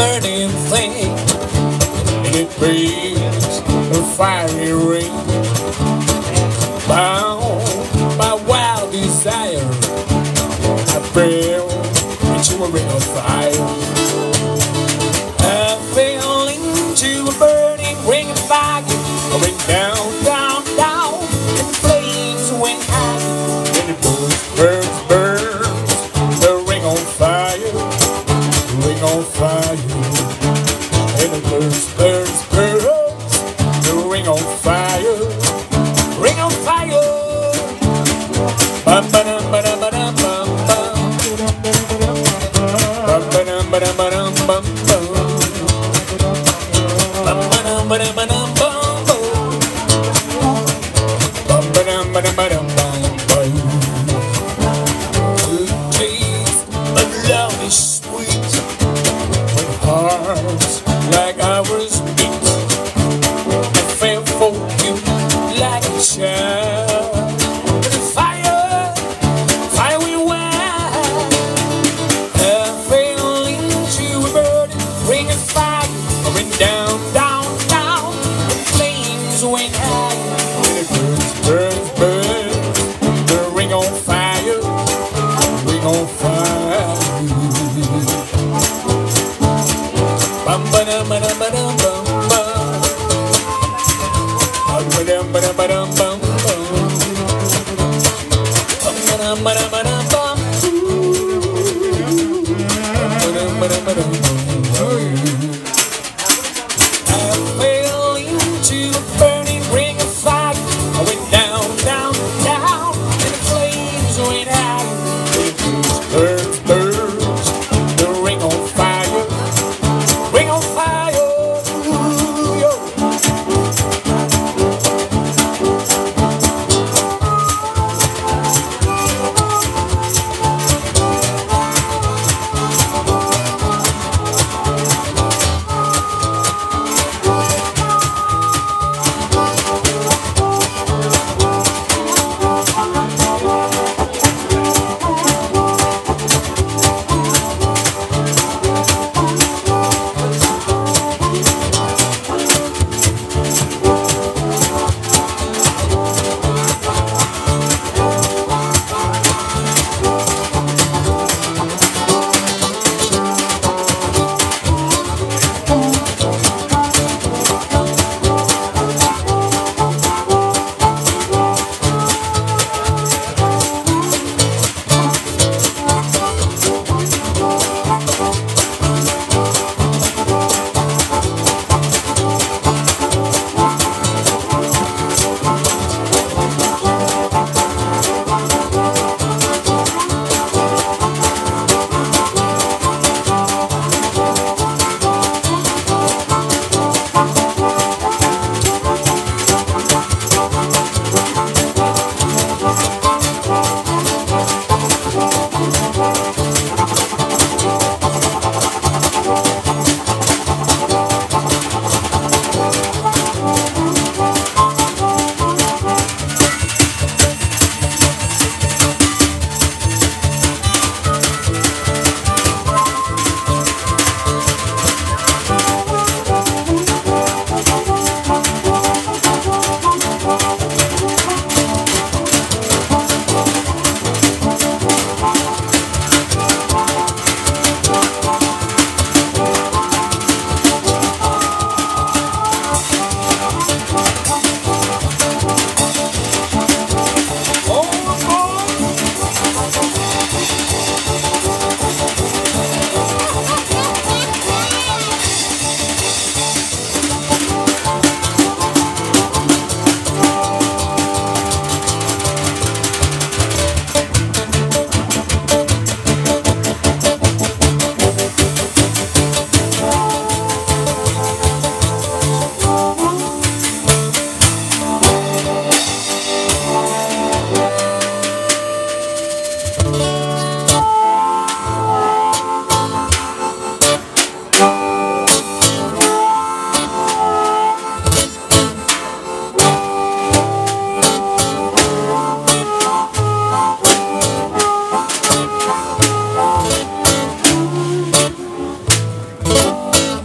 burning thing. And it breathes a fiery ring. Bound by wild desire I fell into a ring of fire. I fell into a burning ring of fire. I Going down, down burns, burns, burns, chão. Ba dum ba dum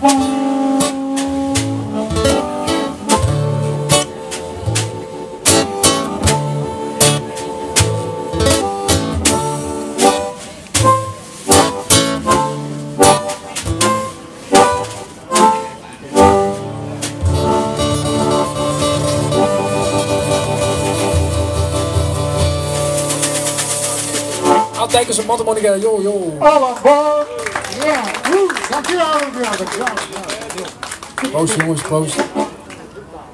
Bye. Kijkers op Monica, yo yo. Allemaal. Ja, dankjewel. dankjewel. Proost jongens, proost.